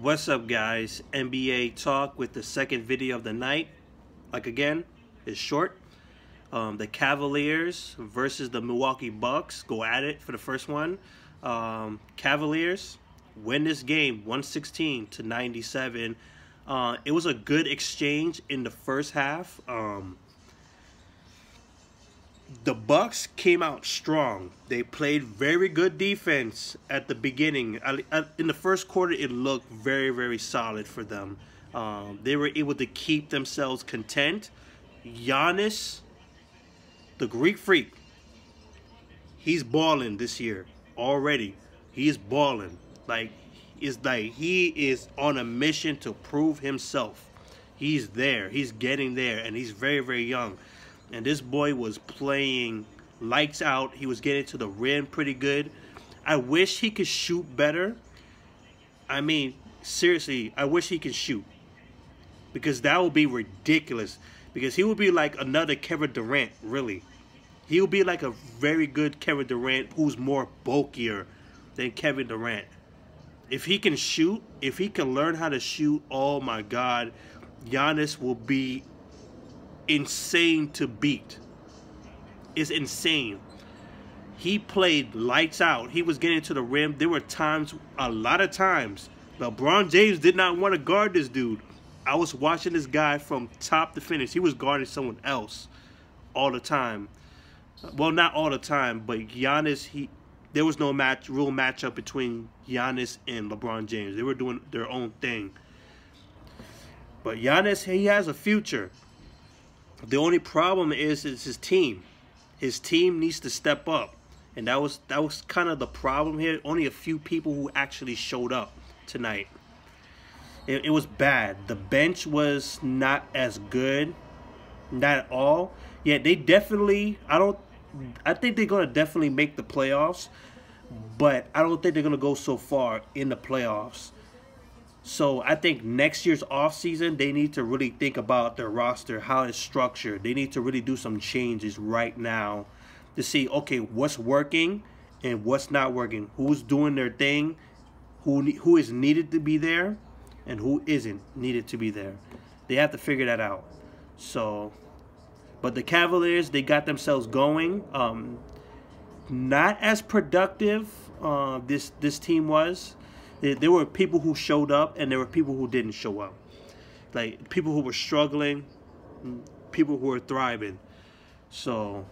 What's up guys? NBA talk with the second video of the night. Like again, it's short. Um, the Cavaliers versus the Milwaukee Bucks go at it for the first one. Um, Cavaliers win this game 116 to 97. Uh, it was a good exchange in the first half. Um, the Bucks came out strong. They played very good defense at the beginning. In the first quarter, it looked very, very solid for them. Um, they were able to keep themselves content. Giannis, the Greek freak, he's balling this year already. He's balling. Like, is like he is on a mission to prove himself. He's there. He's getting there, and he's very, very young and this boy was playing lights out. He was getting to the rim pretty good. I wish he could shoot better. I mean, seriously, I wish he could shoot. Because that would be ridiculous. Because he would be like another Kevin Durant, really. He would be like a very good Kevin Durant who's more bulkier than Kevin Durant. If he can shoot, if he can learn how to shoot, oh my God, Giannis will be insane to beat. It's insane. He played lights out. He was getting to the rim. There were times, a lot of times, LeBron James did not want to guard this dude. I was watching this guy from top to finish. He was guarding someone else all the time. Well, not all the time, but Giannis, he there was no match real matchup between Giannis and LeBron James. They were doing their own thing. But Giannis, he has a future. The only problem is is his team. His team needs to step up. And that was that was kind of the problem here. Only a few people who actually showed up tonight. It, it was bad. The bench was not as good. Not at all. Yeah, they definitely I don't I think they're gonna definitely make the playoffs, but I don't think they're gonna go so far in the playoffs. So I think next year's offseason, they need to really think about their roster, how it's structured. They need to really do some changes right now to see, okay, what's working and what's not working. Who's doing their thing, who, who is needed to be there, and who isn't needed to be there. They have to figure that out. So, but the Cavaliers, they got themselves going. Um, not as productive uh, this this team was there were people who showed up and there were people who didn't show up. Like people who were struggling, people who were thriving. So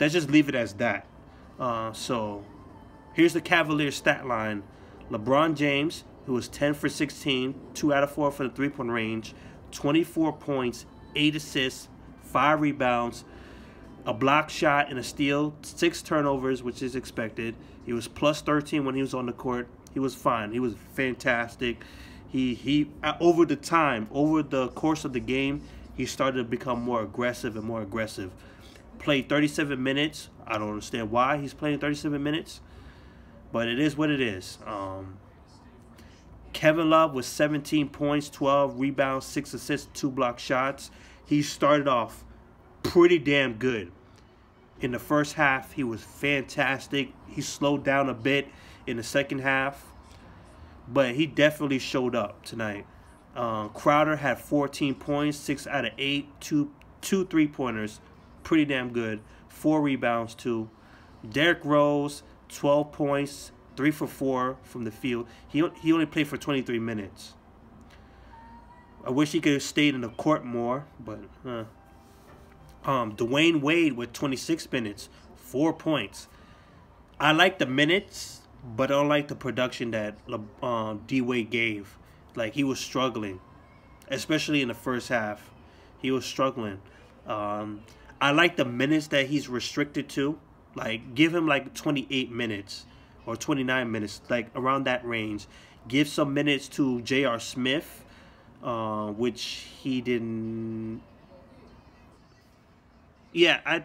let's just leave it as that. Uh, so here's the Cavaliers stat line. LeBron James, who was 10 for 16, 2 out of 4 for the three-point range, 24 points, 8 assists, 5 rebounds, a block shot and a steal, 6 turnovers, which is expected. He was plus 13 when he was on the court, he was fine. He was fantastic. He he over the time, over the course of the game, he started to become more aggressive and more aggressive. Played 37 minutes. I don't understand why he's playing 37 minutes, but it is what it is. Um, Kevin Love was 17 points, 12 rebounds, 6 assists, 2 block shots. He started off pretty damn good. In the first half, he was fantastic. He slowed down a bit in the second half, but he definitely showed up tonight. Uh, Crowder had 14 points, six out of eight, two two three pointers, pretty damn good. Four rebounds too. Derrick Rose, 12 points, three for four from the field. He he only played for 23 minutes. I wish he could have stayed in the court more, but uh. Um, Dwyane Wade with 26 minutes, four points. I like the minutes but I don't like the production that um, D Wade gave. Like he was struggling, especially in the first half. He was struggling. Um, I like the minutes that he's restricted to. Like give him like 28 minutes or 29 minutes, like around that range. Give some minutes to J.R. Smith, uh, which he didn't. Yeah, I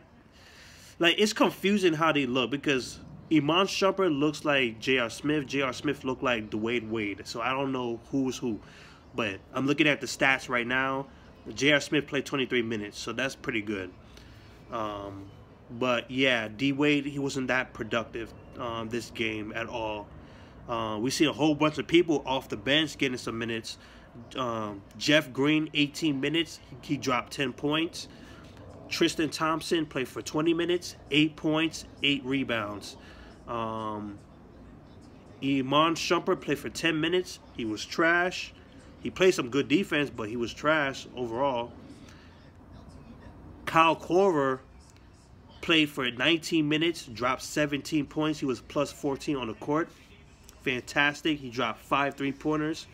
like it's confusing how they look because Iman Shumpert looks like J.R. Smith. J.R. Smith looked like Dwyane Wade. So I don't know who's who. But I'm looking at the stats right now. J.R. Smith played 23 minutes, so that's pretty good. Um, but yeah, D Wade, he wasn't that productive um, this game at all. Uh, we see a whole bunch of people off the bench getting some minutes. Um, Jeff Green, 18 minutes. He dropped 10 points. Tristan Thompson played for 20 minutes, 8 points, 8 rebounds. Um, Iman Shumpert played for 10 minutes. He was trash. He played some good defense, but he was trash overall. Kyle Korver played for 19 minutes, dropped 17 points. He was plus 14 on the court. Fantastic. He dropped five three-pointers.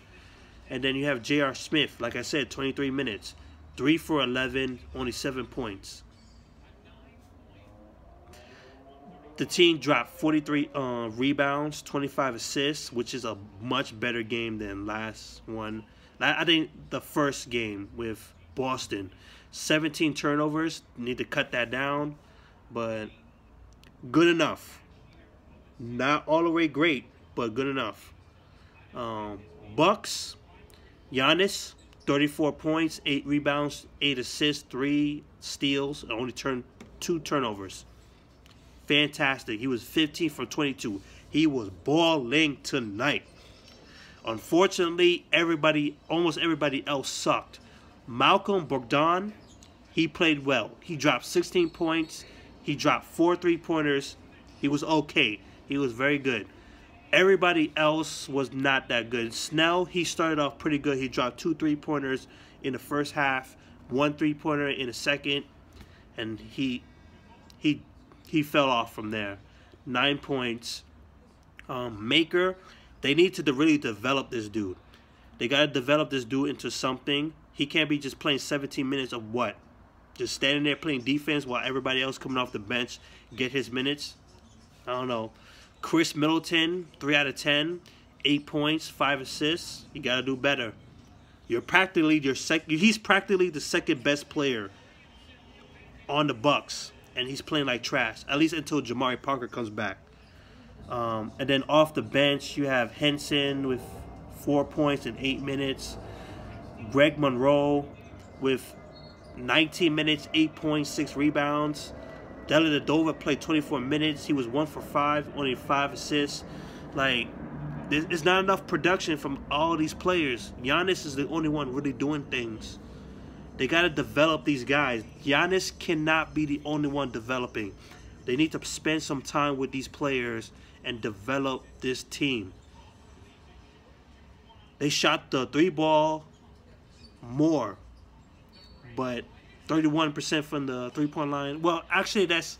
And then you have J.R. Smith, like I said, 23 minutes. 3 for 11, only 7 points. The team dropped 43 uh, rebounds, 25 assists, which is a much better game than last one. I think the first game with Boston, 17 turnovers. Need to cut that down, but good enough. Not all the way great, but good enough. Um, Bucks, Giannis, 34 points, 8 rebounds, 8 assists, 3 steals, only turned 2 turnovers. Fantastic. He was 15 for 22. He was balling tonight. Unfortunately, everybody, almost everybody else sucked. Malcolm Brogdon, he played well. He dropped 16 points. He dropped four three-pointers. He was okay. He was very good. Everybody else was not that good. Snell, he started off pretty good. He dropped two three-pointers in the first half, one three-pointer in the second, and he he he fell off from there. Nine points. Um, Maker, they need to really develop this dude. They got to develop this dude into something. He can't be just playing 17 minutes of what? Just standing there playing defense while everybody else coming off the bench get his minutes. I don't know. Khris Middleton, 3 out of 10, 8 points, 5 assists. You got to do better. You're practically your sec he's practically the second best player on the Bucks and he's playing like trash at least until Jabari Parker comes back. Um, and then off the bench you have Henson with 4 points in 8 minutes. Greg Monroe with 19 minutes, 8 points, 6 rebounds. Dellavedova played 24 minutes. He was one for five, only five assists. Like, it's not enough production from all these players. Giannis is the only one really doing things. They got to develop these guys. Giannis cannot be the only one developing. They need to spend some time with these players and develop this team. They shot the three ball more, but 31% from the three-point line. Well, actually, that's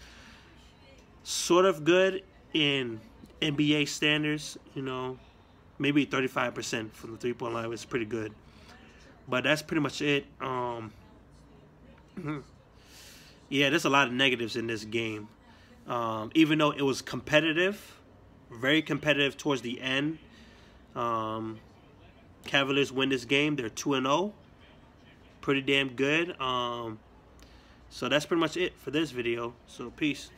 sort of good in NBA standards. You know, maybe 35% from the three-point line is pretty good. But that's pretty much it. Um, yeah, there's a lot of negatives in this game. Um, even though it was competitive, very competitive towards the end. Um, Cavaliers win this game. They're 2-0 pretty damn good. Um, so that's pretty much it for this video. So peace.